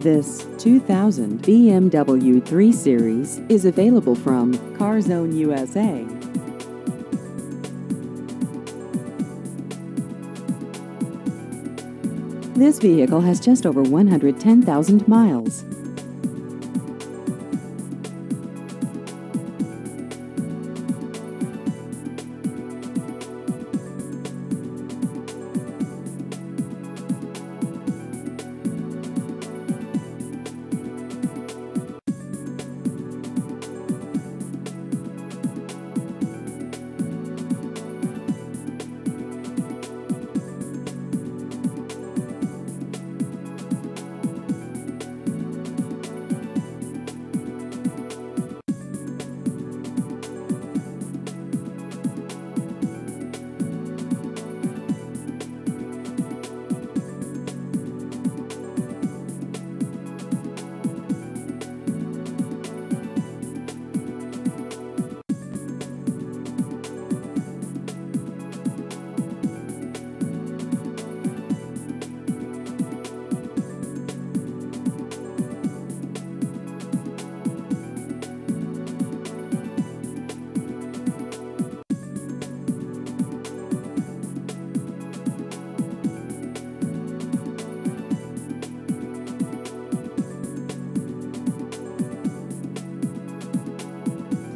This 2000 BMW 3 Series is available from CarZone USA. This vehicle has just over 110,000 miles.